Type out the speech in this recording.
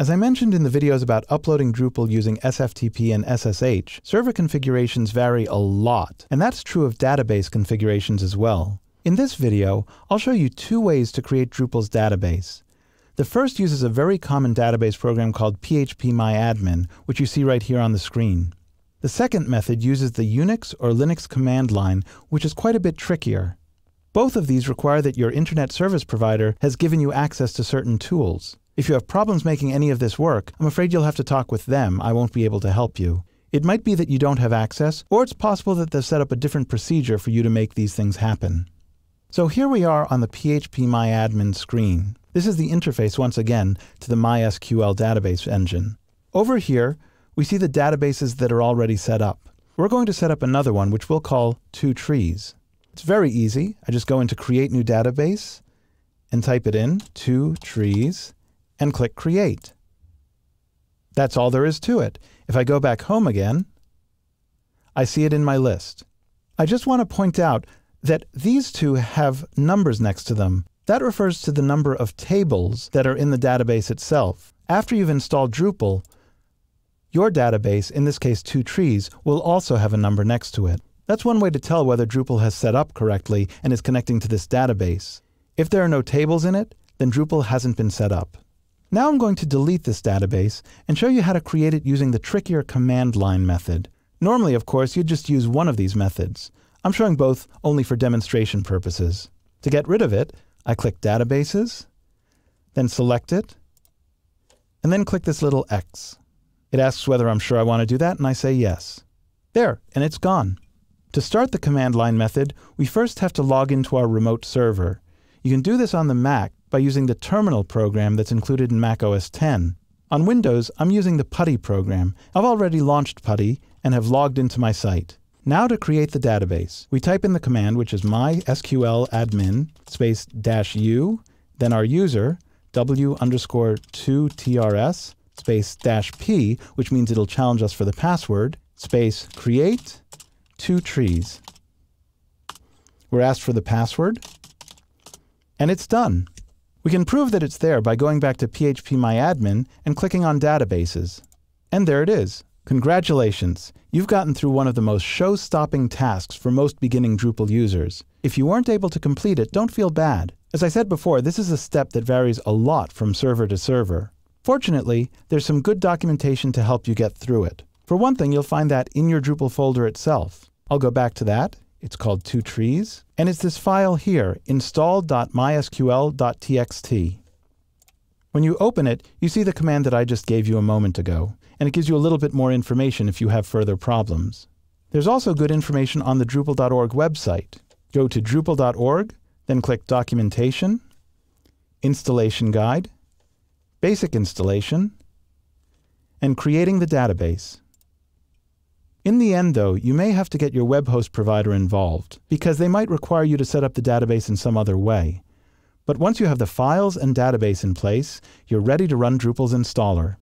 As I mentioned in the videos about uploading Drupal using SFTP and SSH, server configurations vary a lot, and that's true of database configurations as well. In this video, I'll show you two ways to create Drupal's database. The first uses a very common database program called phpMyAdmin, which you see right here on the screen. The second method uses the Unix or Linux command line, which is quite a bit trickier. Both of these require that your internet service provider has given you access to certain tools. If you have problems making any of this work, I'm afraid you'll have to talk with them. I won't be able to help you. It might be that you don't have access, or it's possible that they've set up a different procedure for you to make these things happen. So here we are on the phpMyAdmin screen. This is the interface, once again, to the MySQL database engine. Over here, we see the databases that are already set up. We're going to set up another one, which we'll call Two Trees. It's very easy. I just go into Create New Database and type it in, Two Trees, and click Create. That's all there is to it. If I go back home again, I see it in my list. I just want to point out that these two have numbers next to them. That refers to the number of tables that are in the database itself. After you've installed Drupal, your database, in this case two trees, will also have a number next to it. That's one way to tell whether Drupal has set up correctly and is connecting to this database. If there are no tables in it, then Drupal hasn't been set up. Now I'm going to delete this database and show you how to create it using the trickier command line method. Normally, of course, you'd just use one of these methods. I'm showing both only for demonstration purposes. To get rid of it, I click Databases, then select it, and then click this little X. It asks whether I'm sure I want to do that, and I say yes. There, and it's gone. To start the command line method, we first have to log into our remote server. You can do this on the Mac by using the terminal program that's included in Mac OS X. On Windows, I'm using the PuTTY program. I've already launched PuTTY and have logged into my site. Now to create the database, we type in the command which is mysql admin space dash u, then our user, w underscore 2trs space dash p, which means it'll challenge us for the password, space create two trees. We're asked for the password, and it's done. We can prove that it's there by going back to phpMyAdmin and clicking on Databases. And there it is. Congratulations! You've gotten through one of the most show-stopping tasks for most beginning Drupal users. If you weren't able to complete it, don't feel bad. As I said before, this is a step that varies a lot from server to server. Fortunately, there's some good documentation to help you get through it. For one thing, you'll find that in your Drupal folder itself. I'll go back to that it's called Two Trees. And it's this file here, install.mysql.txt. When you open it, you see the command that I just gave you a moment ago, and it gives you a little bit more information if you have further problems. There's also good information on the Drupal.org website. Go to Drupal.org, then click Documentation, Installation Guide, Basic Installation, and Creating the Database. In the end, though, you may have to get your web host provider involved, because they might require you to set up the database in some other way. But once you have the files and database in place, you're ready to run Drupal's installer.